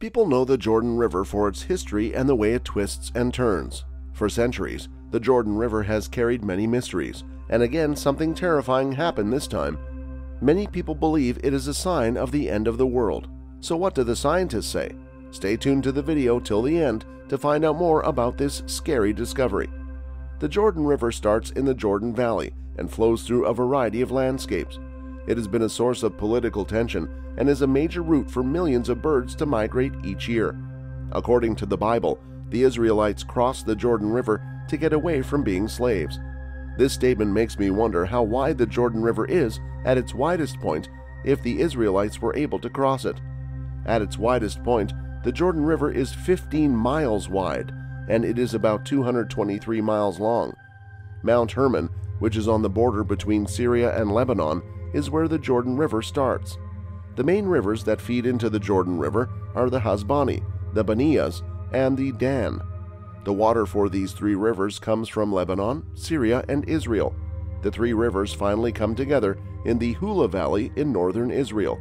People know the Jordan River for its history and the way it twists and turns. For centuries, the Jordan River has carried many mysteries, and again something terrifying happened this time. Many people believe it is a sign of the end of the world. So what do the scientists say? Stay tuned to the video till the end to find out more about this scary discovery. The Jordan River starts in the Jordan Valley and flows through a variety of landscapes. It has been a source of political tension and is a major route for millions of birds to migrate each year. According to the Bible, the Israelites crossed the Jordan River to get away from being slaves. This statement makes me wonder how wide the Jordan River is at its widest point if the Israelites were able to cross it. At its widest point, the Jordan River is 15 miles wide and it is about 223 miles long. Mount Hermon, which is on the border between Syria and Lebanon, is where the Jordan River starts. The main rivers that feed into the Jordan River are the Hasbani, the Baniyas, and the Dan. The water for these three rivers comes from Lebanon, Syria, and Israel. The three rivers finally come together in the Hula Valley in northern Israel.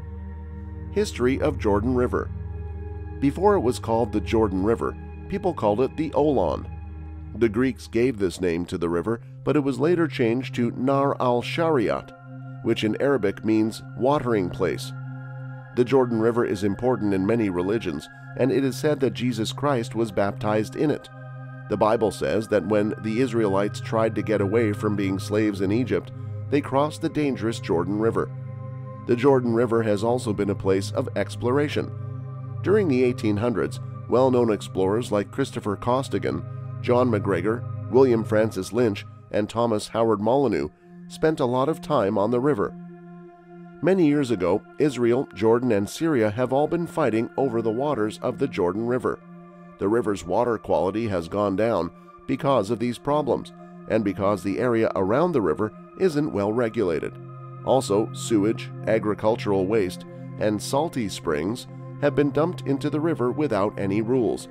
History of Jordan River Before it was called the Jordan River, people called it the Olon. The Greeks gave this name to the river, but it was later changed to Nar al-Shariat, which in Arabic means watering place. The Jordan River is important in many religions, and it is said that Jesus Christ was baptized in it. The Bible says that when the Israelites tried to get away from being slaves in Egypt, they crossed the dangerous Jordan River. The Jordan River has also been a place of exploration. During the 1800s, well-known explorers like Christopher Costigan, John MacGregor, William Francis Lynch, and Thomas Howard Molyneux spent a lot of time on the river. Many years ago, Israel, Jordan, and Syria have all been fighting over the waters of the Jordan River. The river's water quality has gone down because of these problems and because the area around the river isn't well regulated. Also, sewage, agricultural waste, and salty springs have been dumped into the river without any rules.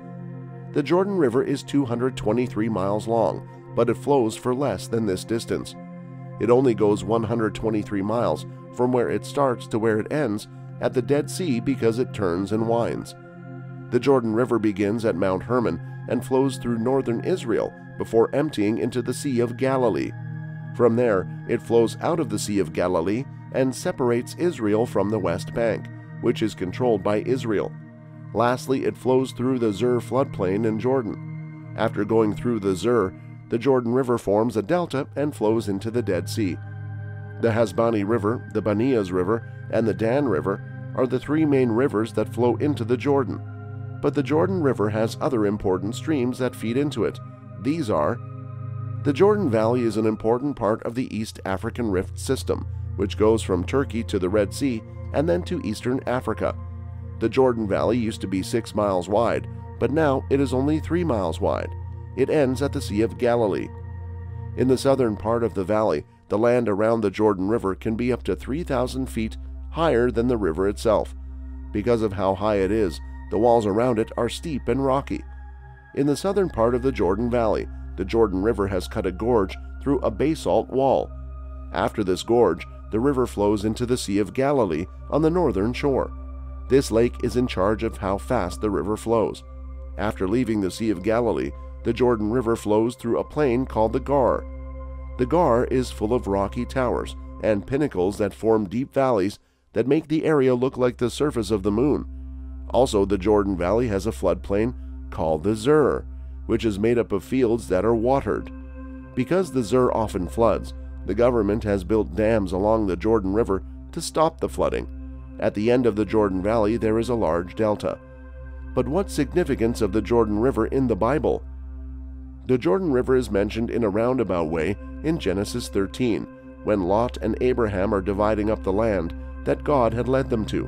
The Jordan River is 223 miles long, but it flows for less than this distance. It only goes 123 miles from where it starts to where it ends at the Dead Sea because it turns and winds. The Jordan River begins at Mount Hermon and flows through northern Israel before emptying into the Sea of Galilee. From there, it flows out of the Sea of Galilee and separates Israel from the West Bank which is controlled by Israel. Lastly, it flows through the Zur floodplain in Jordan. After going through the Zur, the Jordan River forms a delta and flows into the Dead Sea. The Hasbani River, the Banias River, and the Dan River are the three main rivers that flow into the Jordan. But the Jordan River has other important streams that feed into it. These are The Jordan Valley is an important part of the East African Rift system, which goes from Turkey to the Red Sea and then to eastern Africa. The Jordan Valley used to be 6 miles wide, but now it is only 3 miles wide. It ends at the Sea of Galilee. In the southern part of the valley, the land around the Jordan River can be up to 3,000 feet higher than the river itself. Because of how high it is, the walls around it are steep and rocky. In the southern part of the Jordan Valley, the Jordan River has cut a gorge through a basalt wall. After this gorge, the river flows into the Sea of Galilee on the northern shore. This lake is in charge of how fast the river flows. After leaving the Sea of Galilee, the Jordan River flows through a plain called the Gar. The Gar is full of rocky towers and pinnacles that form deep valleys that make the area look like the surface of the moon. Also, the Jordan Valley has a floodplain called the Zur, which is made up of fields that are watered. Because the Zur often floods, the government has built dams along the Jordan River to stop the flooding. At the end of the Jordan Valley, there is a large delta. But what significance of the Jordan River in the Bible? The Jordan River is mentioned in a roundabout way in Genesis 13, when Lot and Abraham are dividing up the land that God had led them to.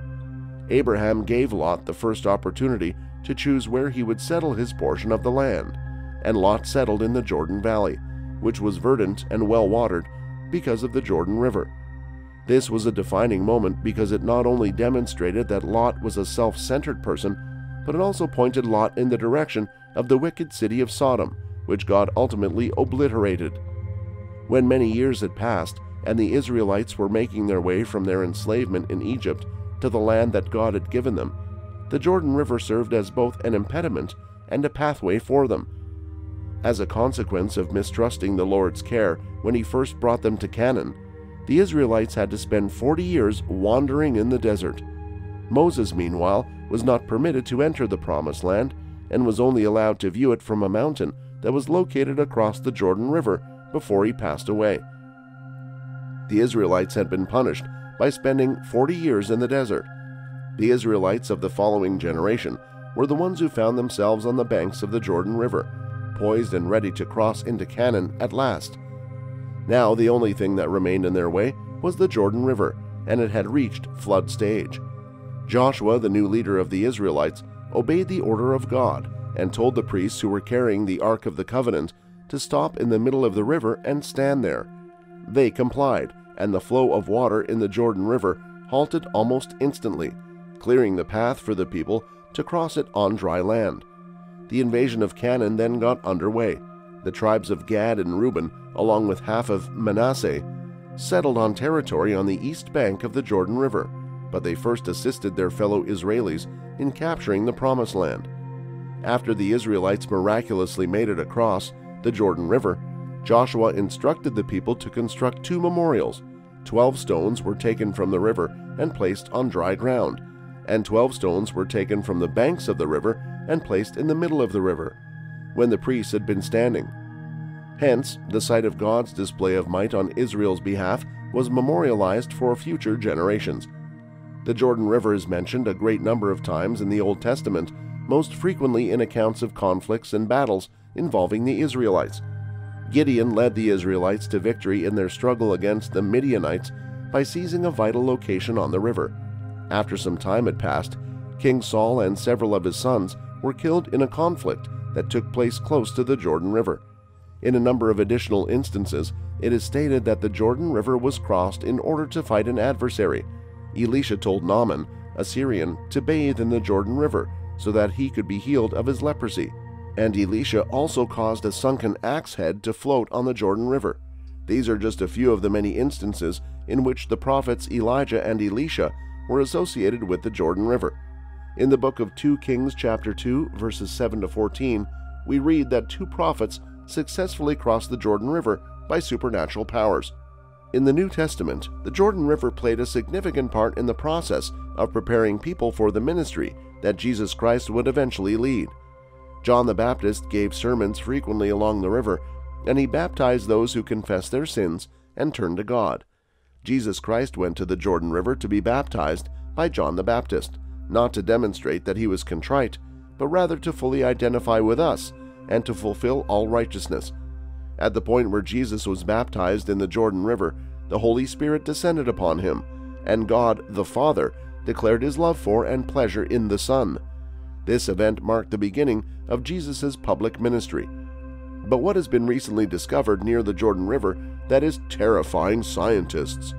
Abraham gave Lot the first opportunity to choose where he would settle his portion of the land, and Lot settled in the Jordan Valley, which was verdant and well watered because of the Jordan River. This was a defining moment because it not only demonstrated that Lot was a self centered person, but it also pointed Lot in the direction of the wicked city of Sodom, which God ultimately obliterated. When many years had passed, and the Israelites were making their way from their enslavement in Egypt to the land that God had given them, the Jordan River served as both an impediment and a pathway for them. As a consequence of mistrusting the Lord's care when he first brought them to Canaan, the Israelites had to spend 40 years wandering in the desert. Moses, meanwhile, was not permitted to enter the Promised Land and was only allowed to view it from a mountain that was located across the Jordan River before he passed away. The Israelites had been punished by spending 40 years in the desert. The Israelites of the following generation were the ones who found themselves on the banks of the Jordan River, poised and ready to cross into Canaan at last. Now the only thing that remained in their way was the Jordan River, and it had reached flood stage. Joshua, the new leader of the Israelites, obeyed the order of God and told the priests who were carrying the Ark of the Covenant to stop in the middle of the river and stand there. They complied, and the flow of water in the Jordan River halted almost instantly, clearing the path for the people to cross it on dry land. The invasion of Canaan then got underway. The tribes of Gad and Reuben, along with half of Manasseh, settled on territory on the east bank of the Jordan River, but they first assisted their fellow Israelis in capturing the Promised Land. After the Israelites miraculously made it across the Jordan River, Joshua instructed the people to construct two memorials. Twelve stones were taken from the river and placed on dry ground, and twelve stones were taken from the banks of the river and placed in the middle of the river, when the priests had been standing. Hence, the site of God's display of might on Israel's behalf was memorialized for future generations. The Jordan River is mentioned a great number of times in the Old Testament, most frequently in accounts of conflicts and battles involving the Israelites. Gideon led the Israelites to victory in their struggle against the Midianites by seizing a vital location on the river. After some time had passed, King Saul and several of his sons were killed in a conflict that took place close to the Jordan River. In a number of additional instances, it is stated that the Jordan River was crossed in order to fight an adversary. Elisha told Naaman, a Syrian, to bathe in the Jordan River so that he could be healed of his leprosy. And Elisha also caused a sunken axe head to float on the Jordan River. These are just a few of the many instances in which the prophets Elijah and Elisha were associated with the Jordan River. In the book of 2 Kings chapter 2 verses 7 to 14, we read that two prophets successfully crossed the Jordan River by supernatural powers. In the New Testament, the Jordan River played a significant part in the process of preparing people for the ministry that Jesus Christ would eventually lead. John the Baptist gave sermons frequently along the river, and he baptized those who confessed their sins and turned to God. Jesus Christ went to the Jordan River to be baptized by John the Baptist, not to demonstrate that he was contrite, but rather to fully identify with us and to fulfill all righteousness. At the point where Jesus was baptized in the Jordan River, the Holy Spirit descended upon him, and God the Father declared his love for and pleasure in the Son. This event marked the beginning of Jesus' public ministry. But what has been recently discovered near the Jordan River that is terrifying scientists?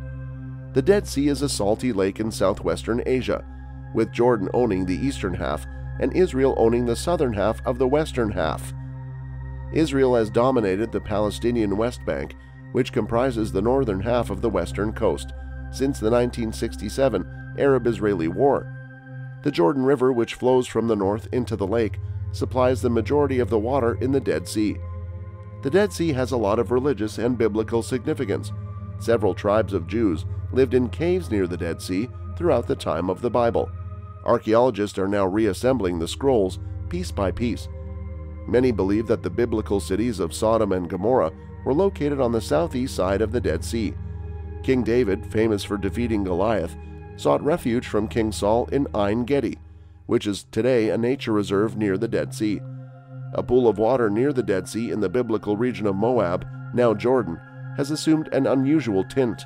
The Dead Sea is a salty lake in southwestern Asia, with Jordan owning the eastern half and Israel owning the southern half of the western half. Israel has dominated the Palestinian West Bank, which comprises the northern half of the western coast, since the 1967 Arab Israeli War. The Jordan River, which flows from the north into the lake, supplies the majority of the water in the Dead Sea. The Dead Sea has a lot of religious and biblical significance. Several tribes of Jews lived in caves near the Dead Sea throughout the time of the Bible. Archaeologists are now reassembling the scrolls piece by piece. Many believe that the biblical cities of Sodom and Gomorrah were located on the southeast side of the Dead Sea. King David, famous for defeating Goliath, sought refuge from King Saul in Ein Gedi, which is today a nature reserve near the Dead Sea. A pool of water near the Dead Sea in the biblical region of Moab, now Jordan, has assumed an unusual tint.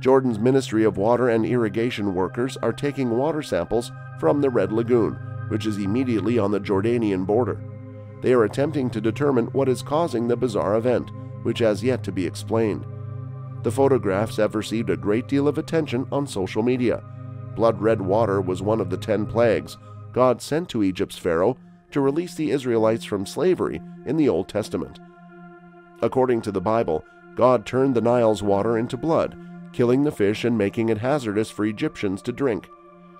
Jordan's Ministry of Water and Irrigation workers are taking water samples from the Red Lagoon, which is immediately on the Jordanian border. They are attempting to determine what is causing the bizarre event, which has yet to be explained. The photographs have received a great deal of attention on social media. Blood red water was one of the ten plagues God sent to Egypt's Pharaoh to release the Israelites from slavery in the Old Testament. According to the Bible, God turned the Nile's water into blood, killing the fish and making it hazardous for Egyptians to drink.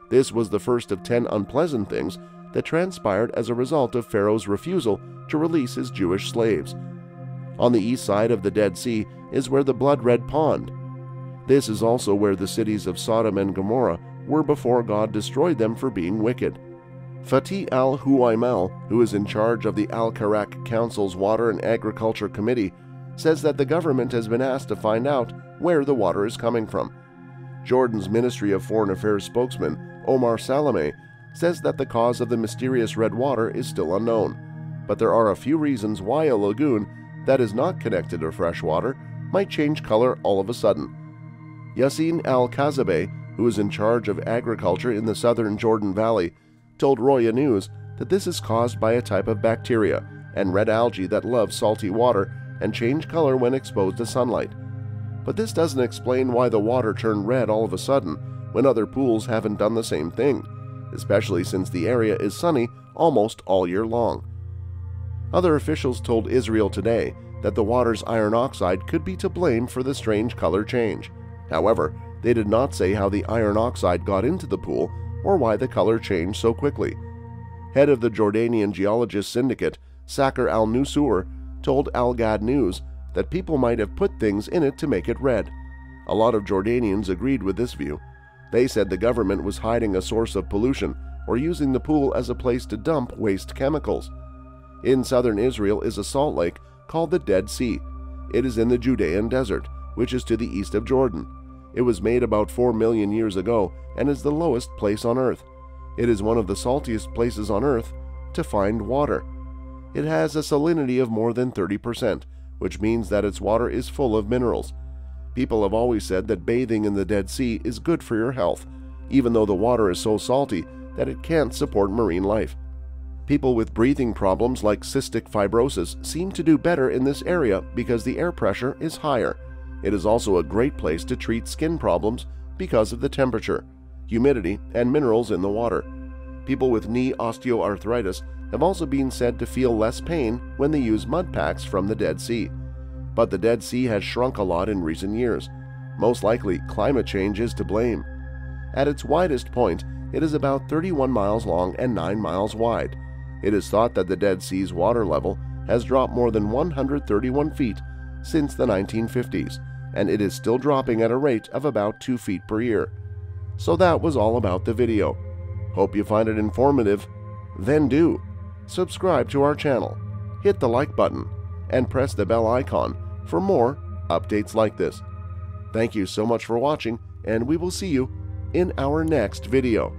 This was the first of ten unpleasant things that transpired as a result of Pharaoh's refusal to release his Jewish slaves. On the east side of the Dead Sea is where the blood red pond. This is also where the cities of Sodom and Gomorrah were before God destroyed them for being wicked. Fatih al Huwaimel, who is in charge of the Al Karak Council's Water and Agriculture Committee, says that the government has been asked to find out where the water is coming from. Jordan's Ministry of Foreign Affairs spokesman, Omar Salameh, says that the cause of the mysterious red water is still unknown, but there are a few reasons why a lagoon that is not connected to fresh water might change color all of a sudden. Yassin al Kazabeh, who is in charge of agriculture in the southern Jordan Valley, told Roya News that this is caused by a type of bacteria and red algae that love salty water and change color when exposed to sunlight. But this doesn't explain why the water turned red all of a sudden when other pools haven't done the same thing, especially since the area is sunny almost all year long. Other officials told Israel Today that the water's iron oxide could be to blame for the strange color change. However, they did not say how the iron oxide got into the pool or why the color changed so quickly. Head of the Jordanian Geologist Syndicate, Sakar al Nusur, told Al Gad News that people might have put things in it to make it red. A lot of Jordanians agreed with this view. They said the government was hiding a source of pollution or using the pool as a place to dump waste chemicals. In southern Israel is a salt lake called the Dead Sea. It is in the Judean desert, which is to the east of Jordan. It was made about 4 million years ago and is the lowest place on Earth. It is one of the saltiest places on Earth to find water. It has a salinity of more than 30%, which means that its water is full of minerals. People have always said that bathing in the Dead Sea is good for your health, even though the water is so salty that it can't support marine life. People with breathing problems like cystic fibrosis seem to do better in this area because the air pressure is higher it is also a great place to treat skin problems because of the temperature, humidity, and minerals in the water. People with knee osteoarthritis have also been said to feel less pain when they use mud packs from the Dead Sea. But the Dead Sea has shrunk a lot in recent years. Most likely, climate change is to blame. At its widest point, it is about 31 miles long and 9 miles wide. It is thought that the Dead Sea's water level has dropped more than 131 feet since the 1950s, and it is still dropping at a rate of about 2 feet per year. So that was all about the video. Hope you find it informative. Then do subscribe to our channel, hit the like button, and press the bell icon for more updates like this. Thank you so much for watching, and we will see you in our next video.